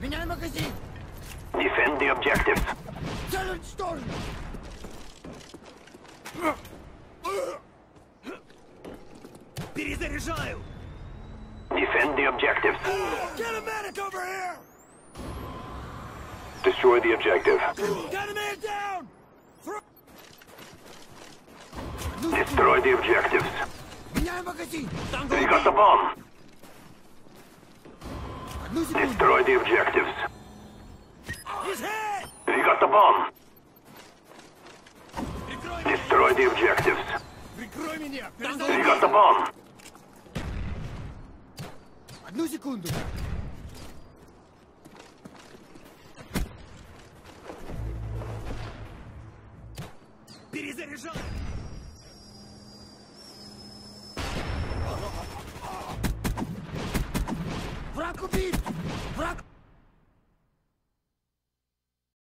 Меняй магазин! Defend the objectives. Цель уничтожен! Перезаряжаю! Defend the objectives. Get a medic over here! Destroy the objective. Got a man down! Destroy the objectives. Меняй магазин! We got the bomb. Destroy the objectives. We got the bomb. Destroy the objectives. We got the bomb. Одну секунду. Перезаряжай! Враг убит! враг